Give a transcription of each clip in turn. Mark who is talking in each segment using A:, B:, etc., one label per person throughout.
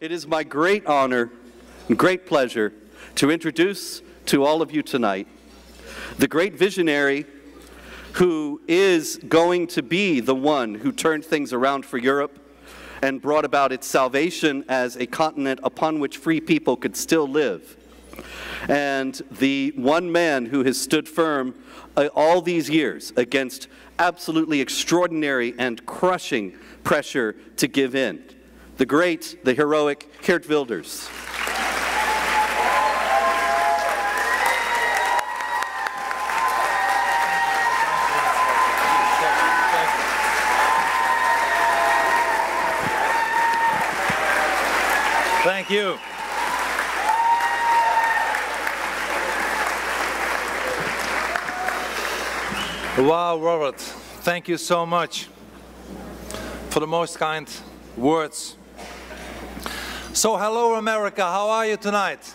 A: It is my great honor and great pleasure to introduce to all of you tonight the great visionary who is going to be the one who turned things around for Europe and brought about its salvation as a continent upon which free people could still live. And the one man who has stood firm uh, all these years against absolutely extraordinary and crushing pressure to give in. The great, the heroic Geert Wilders.
B: Thank you. Wow, Robert, thank you so much for the most kind words. So, hello, America, how are you tonight?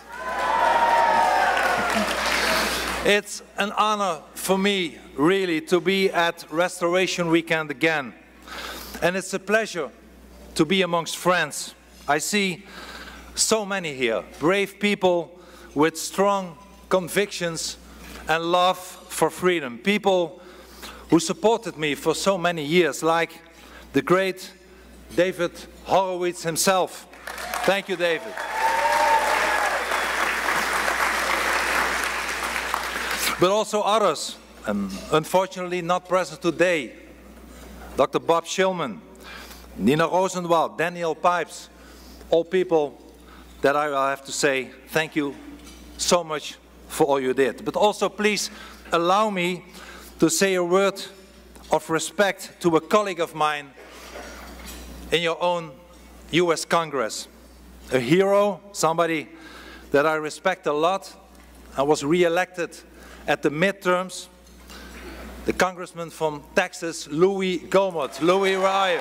B: It's an honor for me, really, to be at Restoration Weekend again. And it's a pleasure to be amongst friends. I see so many here, brave people with strong convictions and love for freedom. People who supported me for so many years, like the great David Horowitz himself. Thank you, David. But also others, and unfortunately not present today. Dr. Bob Shillman, Nina Rosenwald, Daniel Pipes, all people that I have to say thank you so much for all you did. But also please allow me to say a word of respect to a colleague of mine in your own US Congress. A hero, somebody that I respect a lot. I was re-elected at the midterms. The congressman from Texas, Louis Gohmert. Louis, where are you?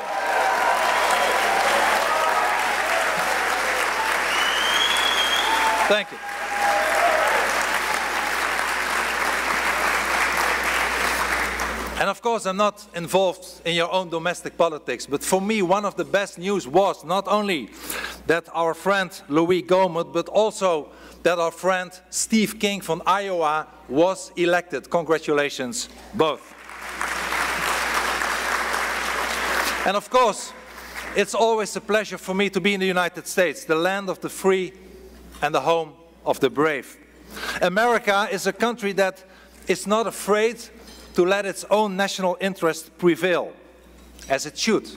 B: Thank you. And of course, I'm not involved in your own domestic politics, but for me, one of the best news was not only that our friend Louis Gohmert, but also that our friend Steve King from Iowa was elected. Congratulations, both. And of course, it's always a pleasure for me to be in the United States, the land of the free and the home of the brave. America is a country that is not afraid to let its own national interest prevail, as it should,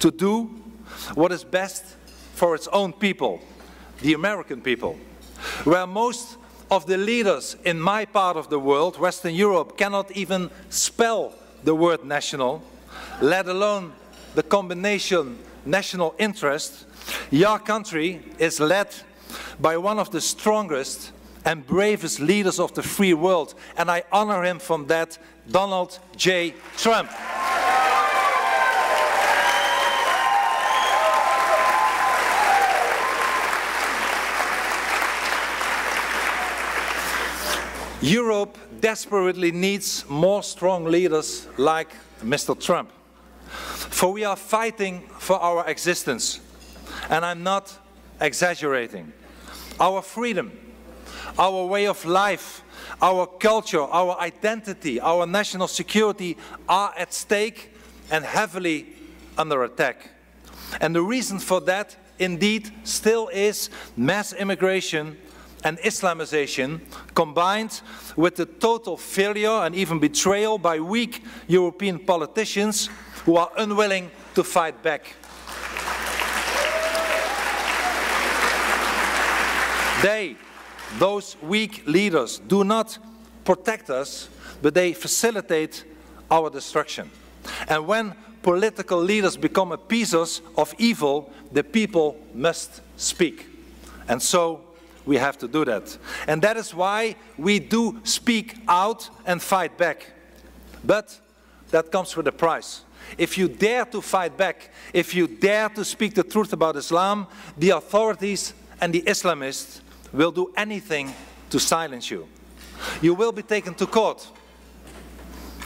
B: to do what is best for its own people, the American people, where most of the leaders in my part of the world, Western Europe, cannot even spell the word national, let alone the combination national interest, your country is led by one of the strongest and bravest leaders of the free world, and I honor him from that, Donald J. Trump. Europe desperately needs more strong leaders like Mr. Trump. For we are fighting for our existence. And I'm not exaggerating. Our freedom, our way of life, our culture, our identity, our national security are at stake and heavily under attack. And the reason for that, indeed, still is mass immigration and Islamization combined with the total failure and even betrayal by weak European politicians who are unwilling to fight back. They, those weak leaders, do not protect us, but they facilitate our destruction. And when political leaders become appeasers of evil, the people must speak. And so we have to do that. And that is why we do speak out and fight back. But that comes with a price. If you dare to fight back, if you dare to speak the truth about Islam, the authorities and the Islamists will do anything to silence you. You will be taken to court.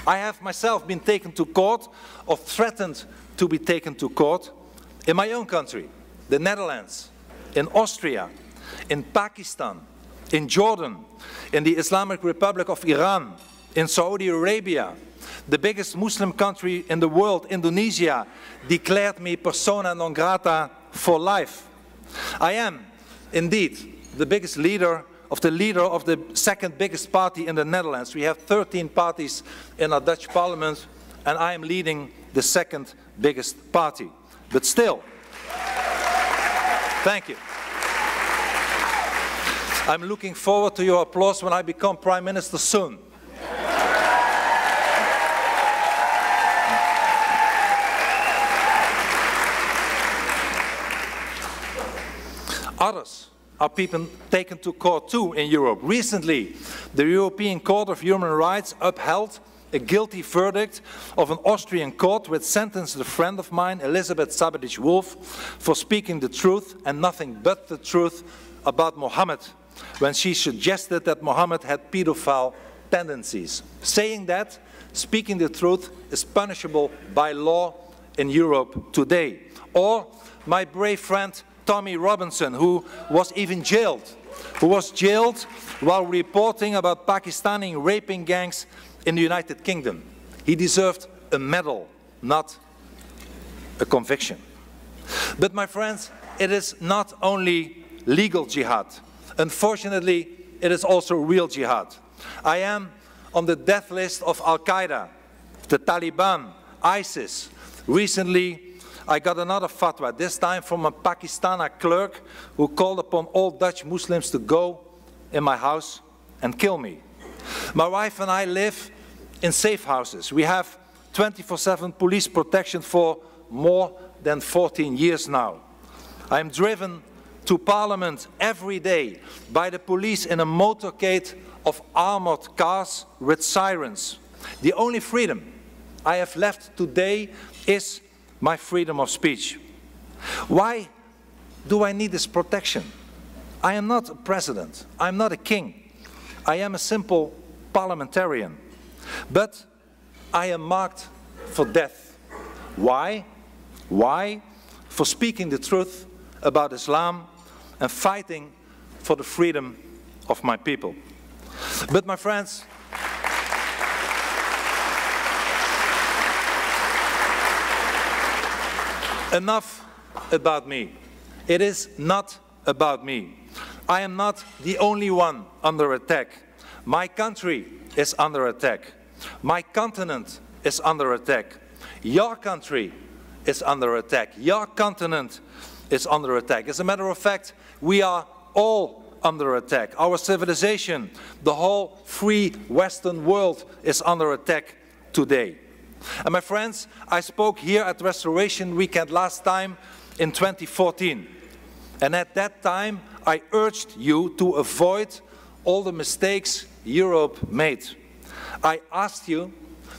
B: I have myself been taken to court or threatened to be taken to court in my own country, the Netherlands. in Austria, in Pakistan, in Jordan, in the Islamic Republic of Iran, in Saudi Arabia, the biggest Muslim country in the world, Indonesia, declared me persona non grata for life. I am, indeed, the biggest leader of the leader of the second biggest party in the Netherlands. We have 13 parties in our Dutch parliament, and I am leading the second biggest party. But still, thank you. I'm looking forward to your applause when I become Prime Minister soon. Others are people taken to court too in Europe. Recently, the European Court of Human Rights upheld a guilty verdict of an Austrian court which sentenced a friend of mine, Elisabeth Sabaditsch-Wolff, for speaking the truth and nothing but the truth about Mohammed when she suggested that Mohammed had pedophile tendencies, saying that speaking the truth is punishable by law in Europe today. Or my brave friend Tommy Robinson, who was even jailed, who was jailed while reporting about Pakistani raping gangs in the United Kingdom. He deserved a medal, not a conviction. But my friends, it is not only legal jihad. Unfortunately, it is also real jihad. I am on the death list of Al Qaeda, the Taliban, ISIS. Recently, I got another fatwa, this time from a Pakistani clerk who called upon all Dutch Muslims to go in my house and kill me. My wife and I live in safe houses. We have 24-7 police protection for more than 14 years now. I am driven to Parliament every day by the police in a motorcade of armored cars with sirens. The only freedom I have left today is my freedom of speech. Why do I need this protection? I am not a president. I am not a king. I am a simple parliamentarian. But I am marked for death. Why? Why? For speaking the truth about Islam and fighting for the freedom of my people. But my friends, Enough about me. It is not about me. I am not the only one under attack. My country is under attack. My continent is under attack. Your country is under attack. Your continent is under attack. As a matter of fact, we are all under attack. Our civilization, the whole free Western world is under attack today. And my friends, I spoke here at Restoration Weekend last time in 2014. And at that time, I urged you to avoid all the mistakes Europe made. I asked you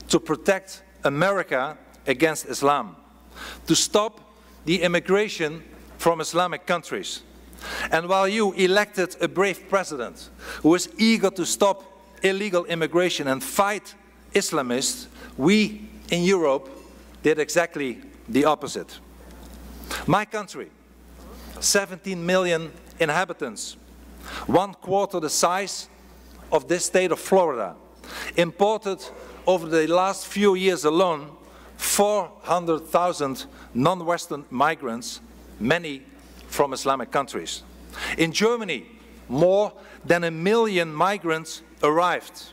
B: to protect America against Islam, to stop the immigration from Islamic countries. And while you elected a brave president who is eager to stop illegal immigration and fight Islamists, we in Europe did exactly the opposite. My country, 17 million inhabitants, one quarter the size of this state of Florida, imported over the last few years alone 400,000 non-Western migrants, many from Islamic countries. In Germany, more than a million migrants arrived.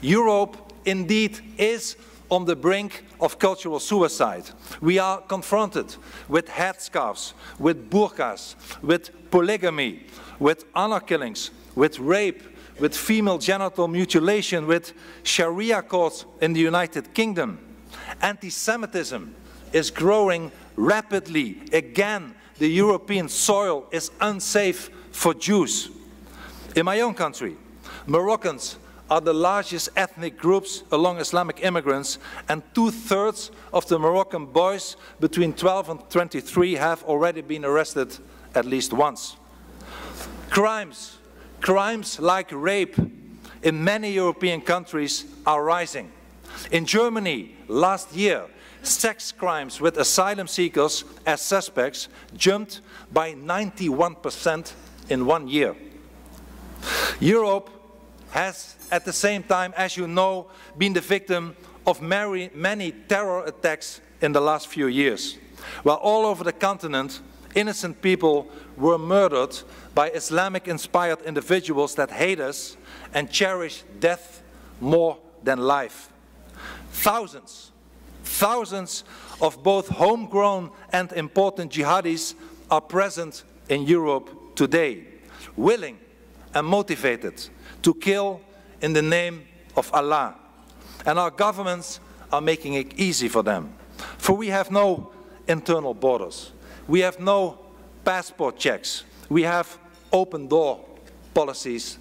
B: Europe indeed is on the brink of cultural suicide. We are confronted with headscarves, with burqas, with polygamy, with honor killings, with rape, with female genital mutilation, with Sharia courts in the United Kingdom. Anti-Semitism is growing rapidly. Again, the European soil is unsafe for Jews. In my own country, Moroccans are the largest ethnic groups along Islamic immigrants, and two-thirds of the Moroccan boys between 12 and 23 have already been arrested at least once. Crimes, crimes like rape in many European countries are rising. In Germany, last year, sex crimes with asylum seekers as suspects jumped by 91% in one year. Europe has, at the same time, as you know, been the victim of many many terror attacks in the last few years. While all over the continent, innocent people were murdered by Islamic-inspired individuals that hate us and cherish death more than life. Thousands, thousands of both homegrown and important jihadis are present in Europe today, willing and motivated to kill in the name of Allah. And our governments are making it easy for them. For we have no internal borders. We have no passport checks. We have open door policies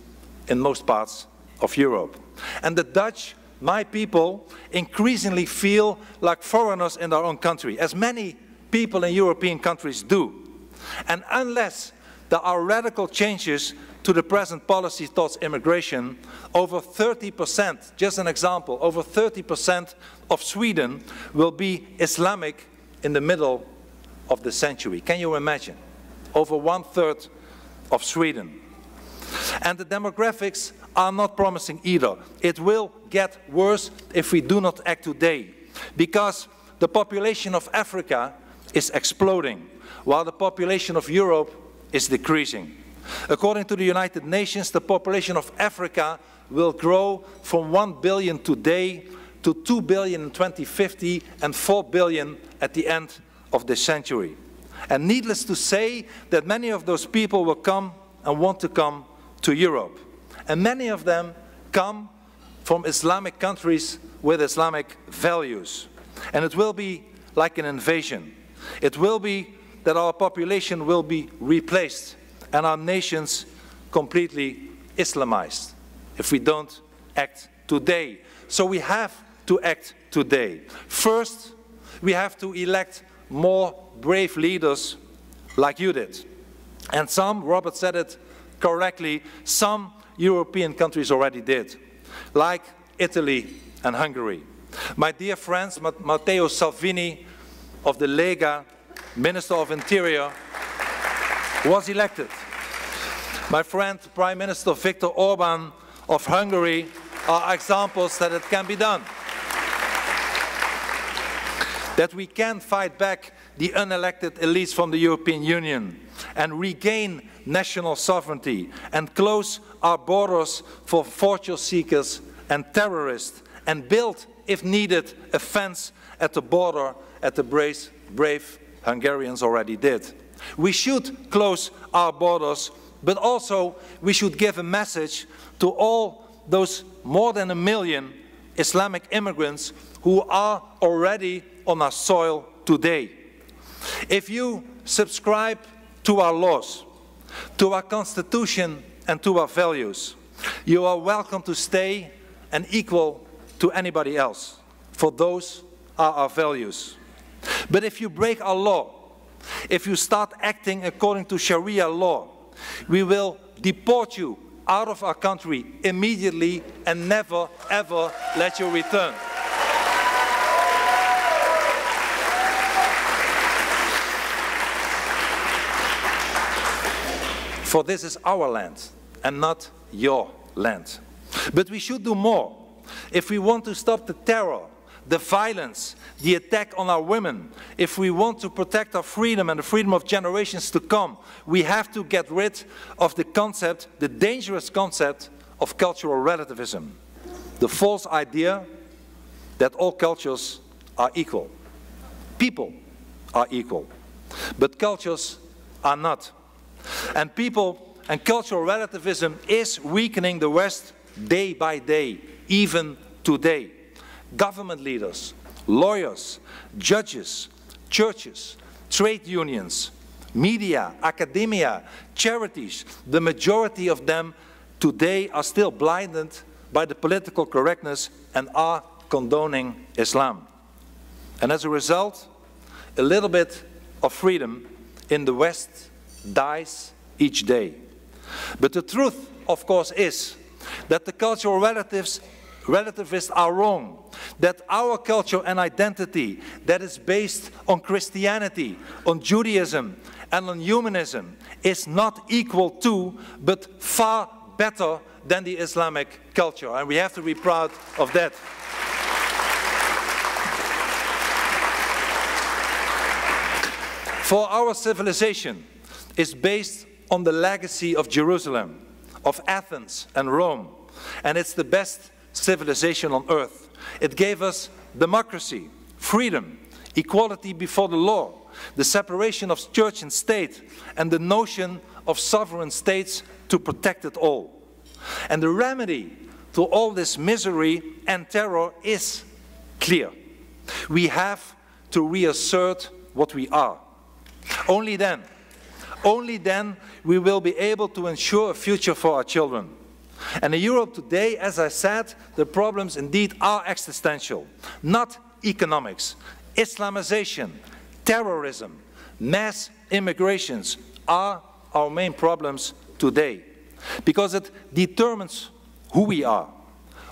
B: in most parts of Europe. And the Dutch, my people, increasingly feel like foreigners in their own country, as many people in European countries do. And unless there are radical changes to the present policy towards immigration, over 30%, just an example, over 30% of Sweden will be Islamic in the middle of the century. Can you imagine? Over one third of Sweden. And the demographics are not promising either. It will get worse if we do not act today, because the population of Africa is exploding, while the population of Europe is decreasing. According to the United Nations, the population of Africa will grow from 1 billion today to 2 billion in 2050 and 4 billion at the end of the century. And needless to say that many of those people will come and want to come to Europe. And many of them come from Islamic countries with Islamic values. And it will be like an invasion. It will be that our population will be replaced and our nations completely Islamized if we don't act today. So we have to act today. First, we have to elect more brave leaders like you did. And some, Robert said it correctly, some European countries already did, like Italy and Hungary. My dear friends, Matteo Salvini of the Lega, Minister of Interior, was elected. My friend, Prime Minister Viktor Orban of Hungary are examples that it can be done. That we can fight back the unelected elites from the European Union and regain national sovereignty and close our borders for fortune seekers and terrorists and build, if needed, a fence at the border at the brave, brave Hungarians already did. We should close our borders, but also we should give a message to all those more than a million Islamic immigrants who are already on our soil today. If you subscribe to our laws, to our constitution and to our values, you are welcome to stay and equal to anybody else, for those are our values. But if you break our law, if you start acting according to Sharia law, we will deport you out of our country immediately and never ever let you return. For this is our land and not your land. But we should do more. If we want to stop the terror, the violence, the attack on our women, if we want to protect our freedom and the freedom of generations to come, we have to get rid of the concept, the dangerous concept of cultural relativism. The false idea that all cultures are equal. People are equal, but cultures are not. And people and cultural relativism is weakening the West day by day, even today. Government leaders, lawyers, judges, churches, trade unions, media, academia, charities, the majority of them today are still blinded by the political correctness and are condoning Islam. And as a result, a little bit of freedom in the West dies each day. But the truth, of course, is that the cultural relatives, relativists are wrong. That our culture and identity that is based on Christianity, on Judaism, and on humanism is not equal to, but far better than the Islamic culture. And we have to be proud of that. For our civilization is based on the legacy of Jerusalem, of Athens and Rome, and it's the best civilization on earth. It gave us democracy, freedom, equality before the law, the separation of church and state, and the notion of sovereign states to protect it all. And the remedy to all this misery and terror is clear. We have to reassert what we are. Only then, only then we will be able to ensure a future for our children. And in Europe today, as I said, the problems indeed are existential, not economics. Islamization, terrorism, mass immigrations are our main problems today because it determines who we are,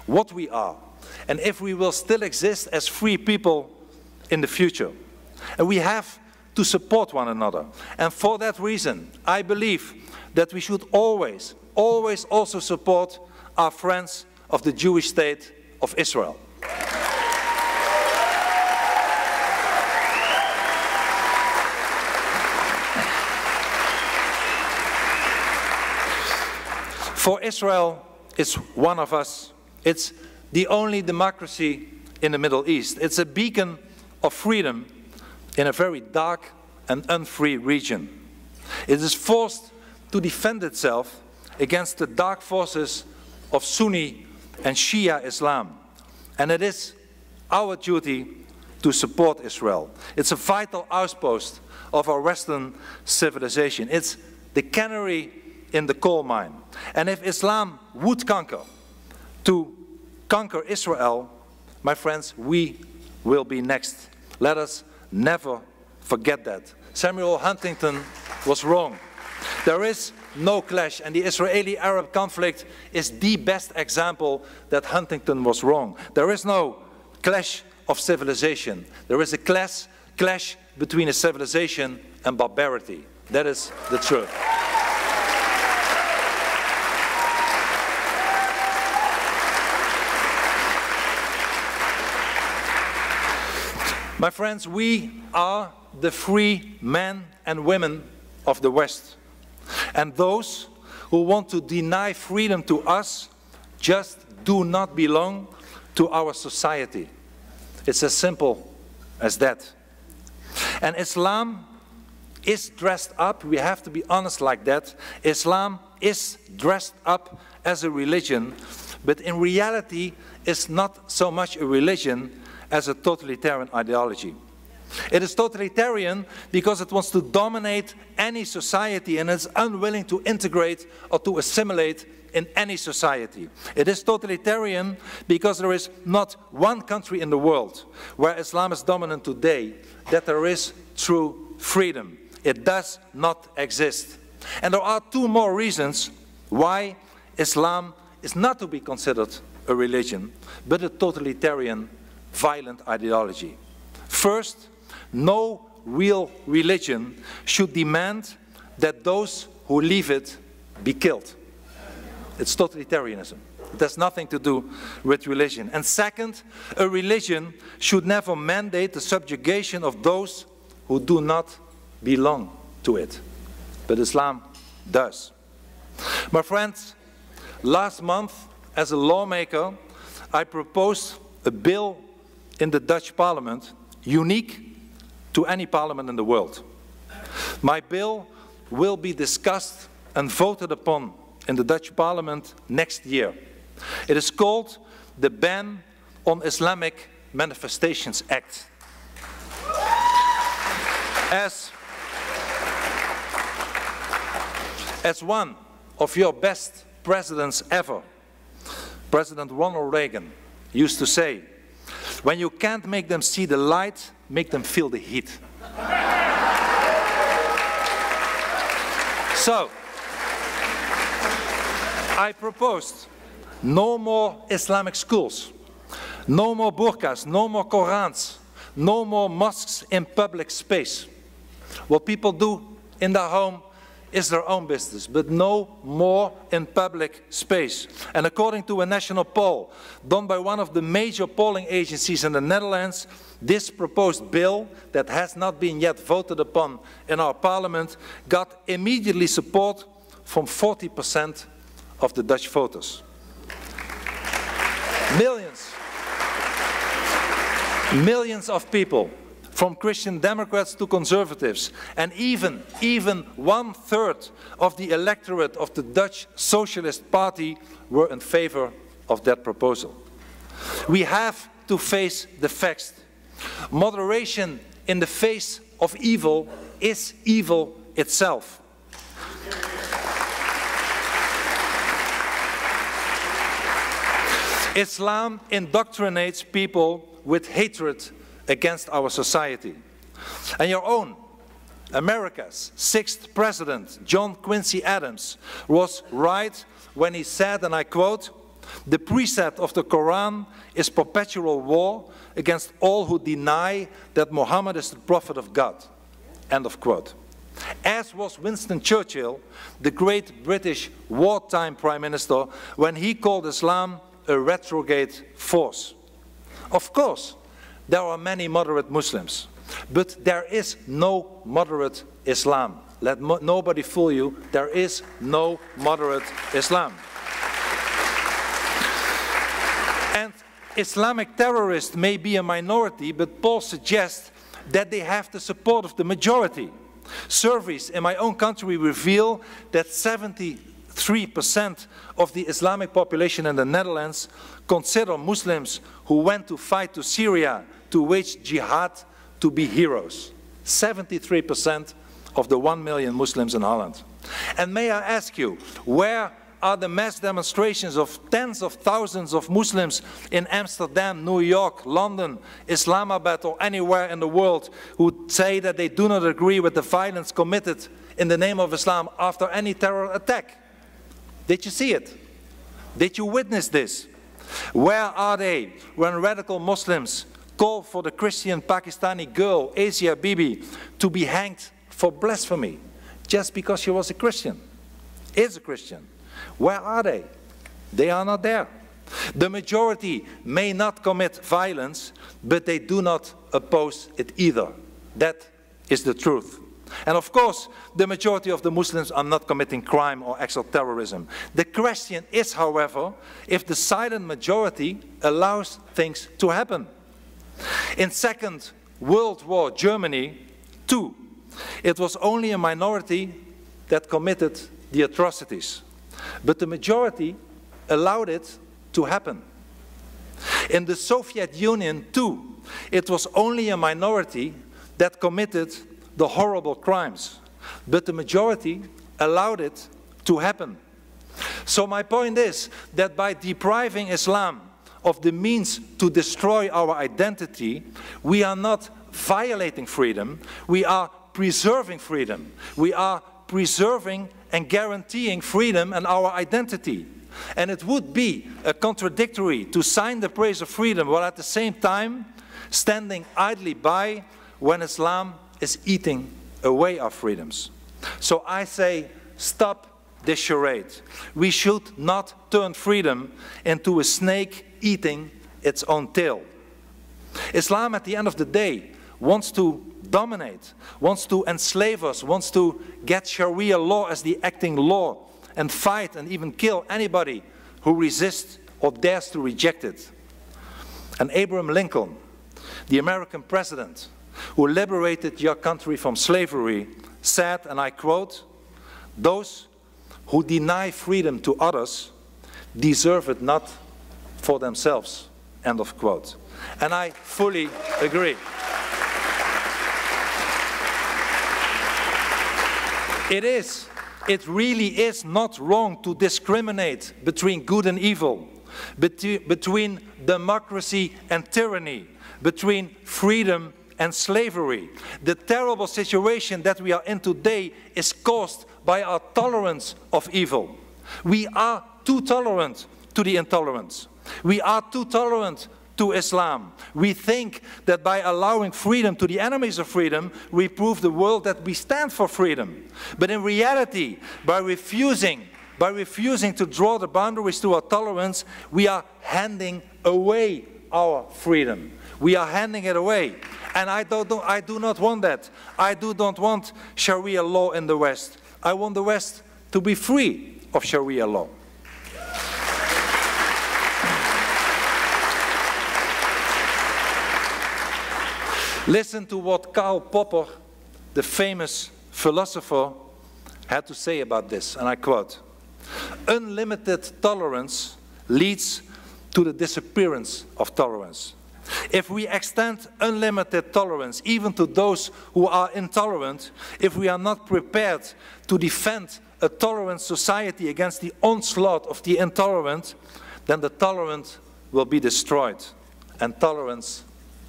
B: what we are, and if we will still exist as free people in the future. And we have to support one another. And for that reason, I believe that we should always, always also support our friends of the Jewish state of Israel. For Israel it's one of us. It's the only democracy in the Middle East. It's a beacon of freedom in a very dark and unfree region. It is forced to defend itself against the dark forces of Sunni and Shia Islam. And it is our duty to support Israel. It's a vital outpost of our Western civilization. It's the canary in the coal mine. And if Islam would conquer, to conquer Israel, my friends, we will be next. Let us never forget that. Samuel Huntington was wrong. There is no clash, and the Israeli Arab conflict is the best example that Huntington was wrong. There is no clash of civilization, there is a clash, clash between a civilization and barbarity. That is the truth. My friends, we are the free men and women of the West. And those who want to deny freedom to us just do not belong to our society. It's as simple as that. And Islam is dressed up, we have to be honest like that. Islam is dressed up as a religion, but in reality, it's not so much a religion as a totalitarian ideology. It is totalitarian because it wants to dominate any society and is unwilling to integrate or to assimilate in any society. It is totalitarian because there is not one country in the world where Islam is dominant today that there is true freedom. It does not exist. And there are two more reasons why Islam is not to be considered a religion, but a totalitarian violent ideology. First, no real religion should demand that those who leave it be killed. It's totalitarianism. It has nothing to do with religion. And second, a religion should never mandate the subjugation of those who do not belong to it. But Islam does. My friends, last month, as a lawmaker, I proposed a bill in the Dutch parliament unique to any parliament in the world. My bill will be discussed and voted upon in the Dutch parliament next year. It is called the Ban on Islamic Manifestations Act. As, as one of your best presidents ever, President Ronald Reagan used to say, when you can't make them see the light, make them feel the heat. so, I proposed No more Islamic schools. No more burqas, no more Korans, no more mosques in public space. What people do in their home is their own business, but no more in public space. And according to a national poll done by one of the major polling agencies in the Netherlands, this proposed bill that has not been yet voted upon in our parliament got immediately support from 40% of the Dutch voters. Millions, millions of people from Christian Democrats to conservatives, and even, even one third of the electorate of the Dutch Socialist Party were in favor of that proposal. We have to face the facts. Moderation in the face of evil is evil itself. Islam indoctrinates people with hatred against our society. And your own, America's sixth president, John Quincy Adams, was right when he said, and I quote, the precept of the Quran is perpetual war against all who deny that Muhammad is the prophet of God. End of quote. As was Winston Churchill, the great British wartime prime minister, when he called Islam a retrograde force. Of course, there are many moderate Muslims, but there is no moderate Islam. Let nobody fool you, there is no moderate Islam. And Islamic terrorists may be a minority, but Paul suggests that they have the support of the majority. Surveys in my own country reveal that 73% of the Islamic population in the Netherlands consider Muslims who went to fight to Syria to wage jihad to be heroes. 73% of the 1 million Muslims in Holland. And may I ask you, where are the mass demonstrations of tens of thousands of Muslims in Amsterdam, New York, London, Islamabad, or anywhere in the world who say that they do not agree with the violence committed in the name of Islam after any terror attack? Did you see it? Did you witness this? Where are they when radical Muslims call for the Christian Pakistani girl, Asia Bibi, to be hanged for blasphemy just because she was a Christian, is a Christian. Where are they? They are not there. The majority may not commit violence, but they do not oppose it either. That is the truth. And of course, the majority of the Muslims are not committing crime or actual terrorism. The question is, however, if the silent majority allows things to happen. In Second World War Germany, too, it was only a minority that committed the atrocities. But the majority allowed it to happen. In the Soviet Union, too, it was only a minority that committed the horrible crimes. But the majority allowed it to happen. So my point is that by depriving Islam of the means to destroy our identity, we are not violating freedom, we are preserving freedom. We are preserving and guaranteeing freedom and our identity. And it would be a contradictory to sign the praise of freedom while at the same time standing idly by when Islam is eating away our freedoms. So I say, stop this charade. We should not turn freedom into a snake eating its own tail. Islam, at the end of the day, wants to dominate, wants to enslave us, wants to get Sharia law as the acting law and fight and even kill anybody who resists or dares to reject it. And Abraham Lincoln, the American president who liberated your country from slavery, said, and I quote, Those who deny freedom to others deserve it not for themselves. End of quote. And I fully agree. It is, it really is not wrong to discriminate between good and evil, between democracy and tyranny, between freedom and slavery. The terrible situation that we are in today is caused by our tolerance of evil. We are too tolerant to the intolerant. We are too tolerant to Islam. We think that by allowing freedom to the enemies of freedom, we prove the world that we stand for freedom. But in reality, by refusing, by refusing to draw the boundaries to our tolerance, we are handing away our freedom. We are handing it away. And I, don't, I do not want that. I do not want Sharia law in the West. I want the West to be free of Sharia law. Listen to what Karl Popper, the famous philosopher, had to say about this, and I quote Unlimited tolerance leads to the disappearance of tolerance. If we extend unlimited tolerance even to those who are intolerant, if we are not prepared to defend a tolerant society against the onslaught of the intolerant, then the tolerant will be destroyed and tolerance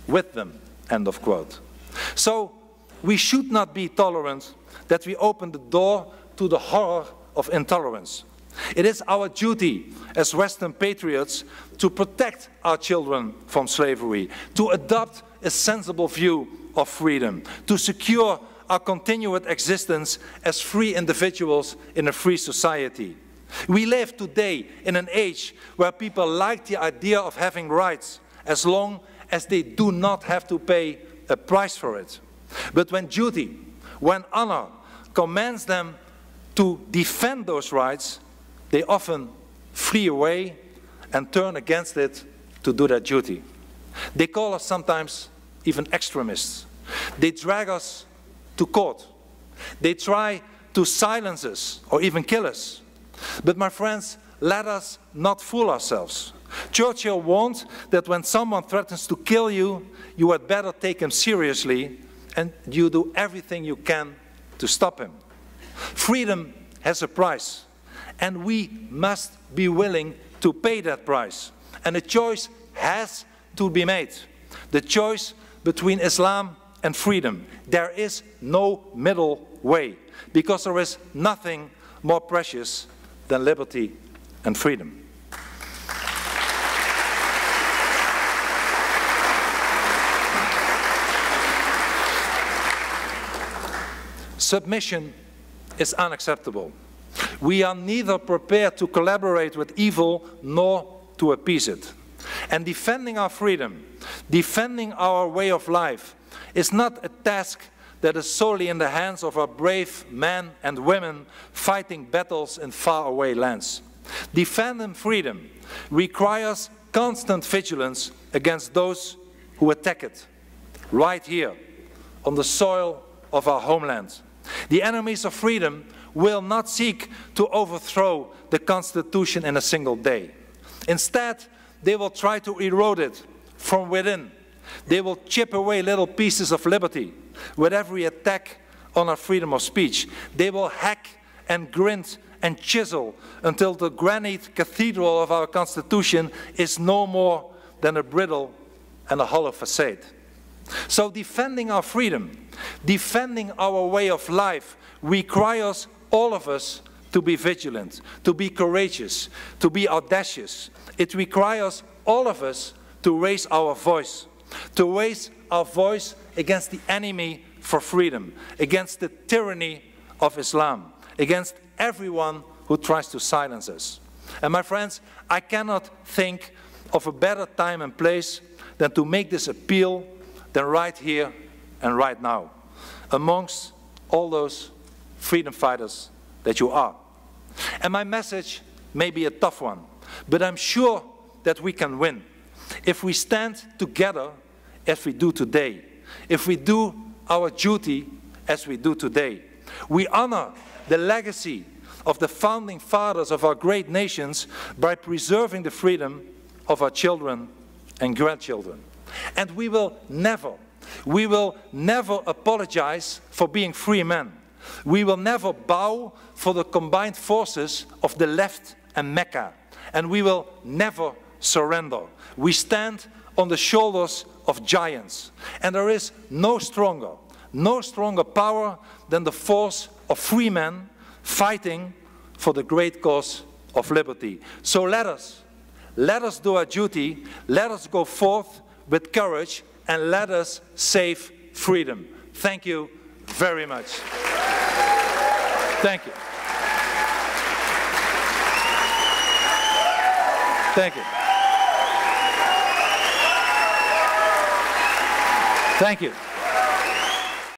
B: with them. End of quote. So we should not be tolerant that we open the door to the horror of intolerance. It is our duty as Western patriots to protect our children from slavery, to adopt a sensible view of freedom, to secure our continued existence as free individuals in a free society. We live today in an age where people like the idea of having rights as long as they do not have to pay a price for it. But when duty, when honor commands them to defend those rights, they often flee away and turn against it to do their duty. They call us sometimes even extremists. They drag us to court. They try to silence us or even kill us. But my friends, let us not fool ourselves. Churchill warned that when someone threatens to kill you, you had better take him seriously and you do everything you can to stop him. Freedom has a price, and we must be willing to pay that price. And a choice has to be made. The choice between Islam and freedom. There is no middle way, because there is nothing more precious than liberty and freedom. Submission is unacceptable. We are neither prepared to collaborate with evil nor to appease it. And defending our freedom, defending our way of life, is not a task that is solely in the hands of our brave men and women fighting battles in faraway lands. Defending freedom requires constant vigilance against those who attack it, right here on the soil of our homeland. The enemies of freedom will not seek to overthrow the Constitution in a single day. Instead, they will try to erode it from within. They will chip away little pieces of liberty with every attack on our freedom of speech. They will hack and grind and chisel until the granite cathedral of our Constitution is no more than a brittle and a hollow facade. So defending our freedom, defending our way of life requires all of us to be vigilant, to be courageous, to be audacious. It requires all of us to raise our voice, to raise our voice against the enemy for freedom, against the tyranny of Islam, against everyone who tries to silence us. And my friends, I cannot think of a better time and place than to make this appeal than right here and right now, amongst all those freedom fighters that you are. And my message may be a tough one, but I'm sure that we can win if we stand together as we do today, if we do our duty as we do today. We honor the legacy of the founding fathers of our great nations by preserving the freedom of our children and grandchildren. And we will never, we will never apologize for being free men. We will never bow for the combined forces of the left and Mecca. And we will never surrender. We stand on the shoulders of giants. And there is no stronger, no stronger power than the force of free men fighting for the great cause of liberty. So let us, Let us do our duty. Let us go forth with courage and let us save freedom. Thank you very much. Thank you. Thank you. Thank you.